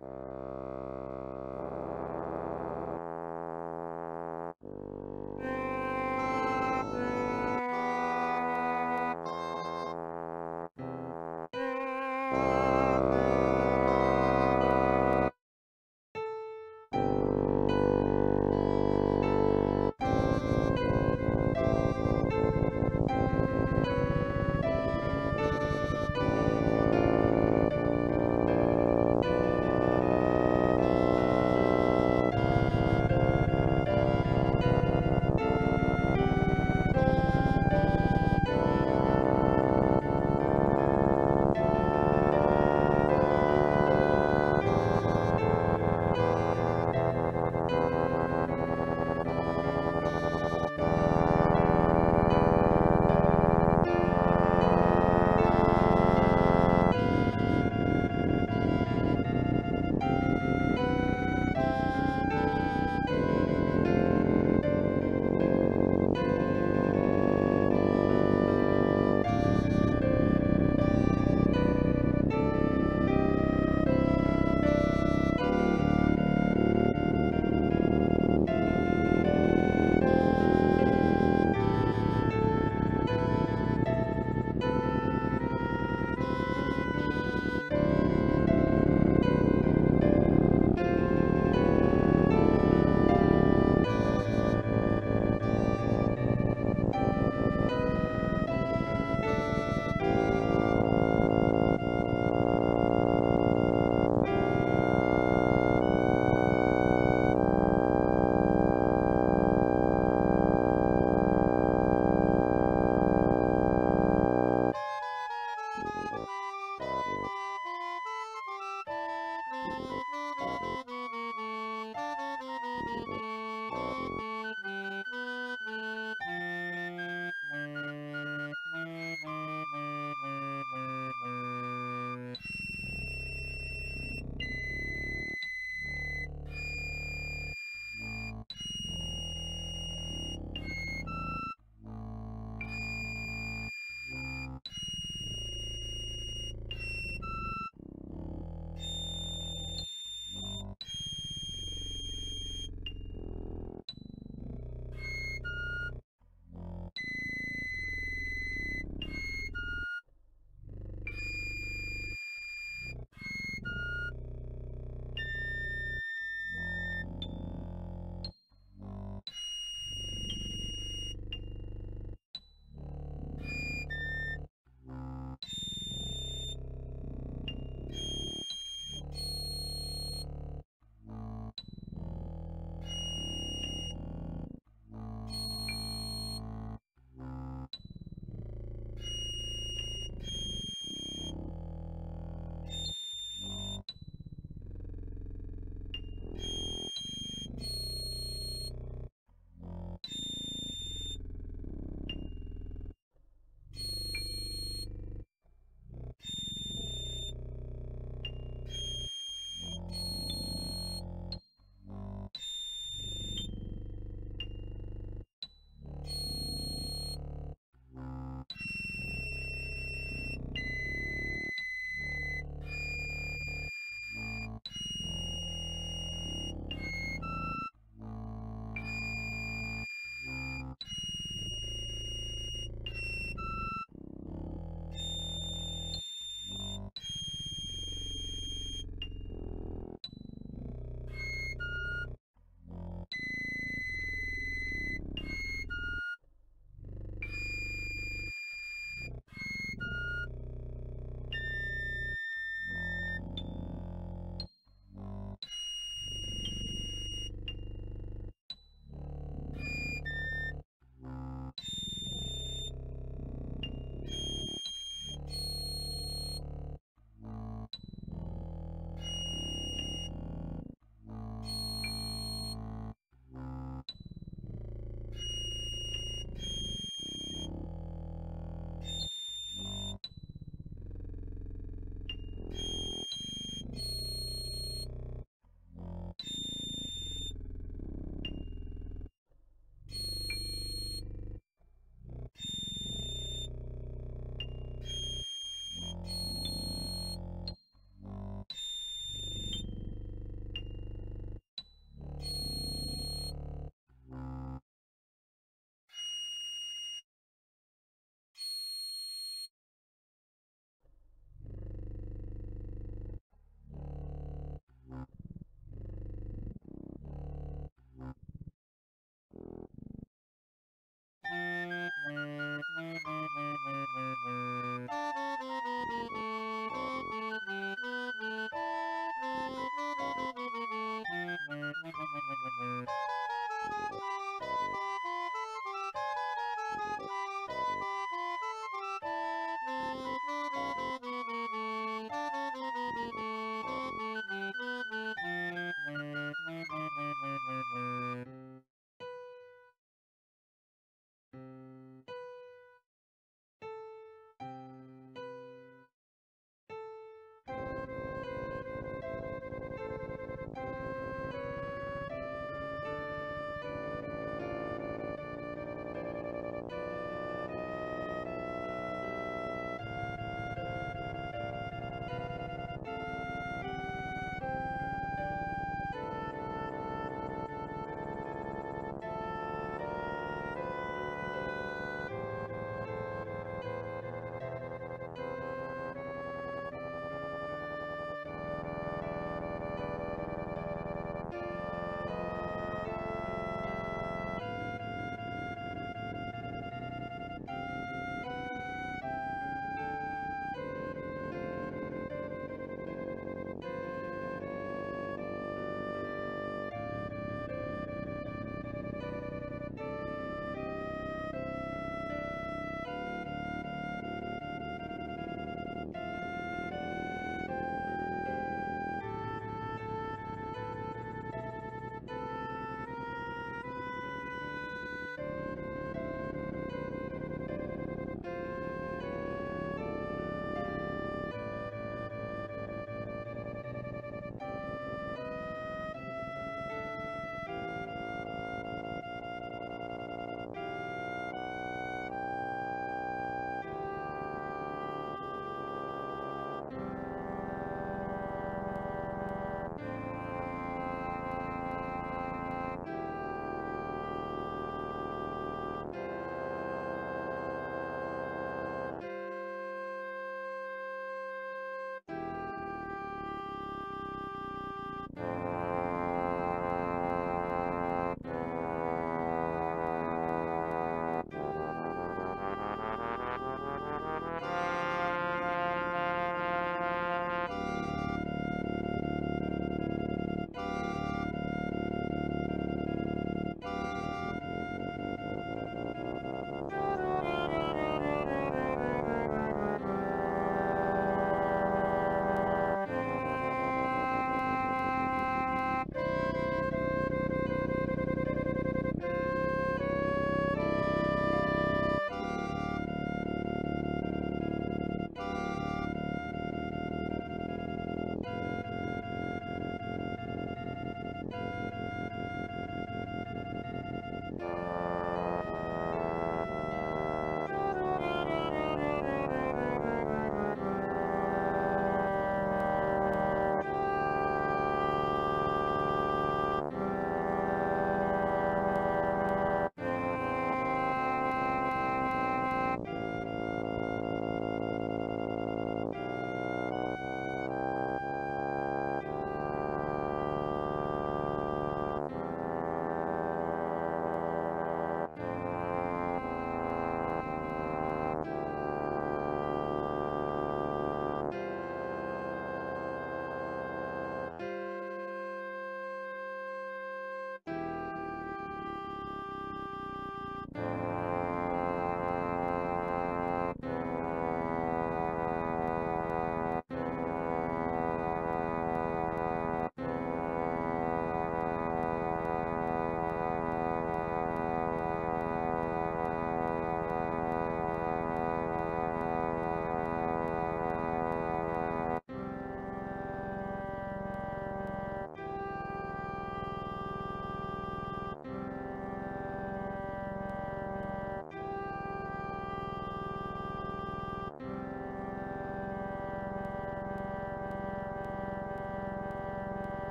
Uh... Bye.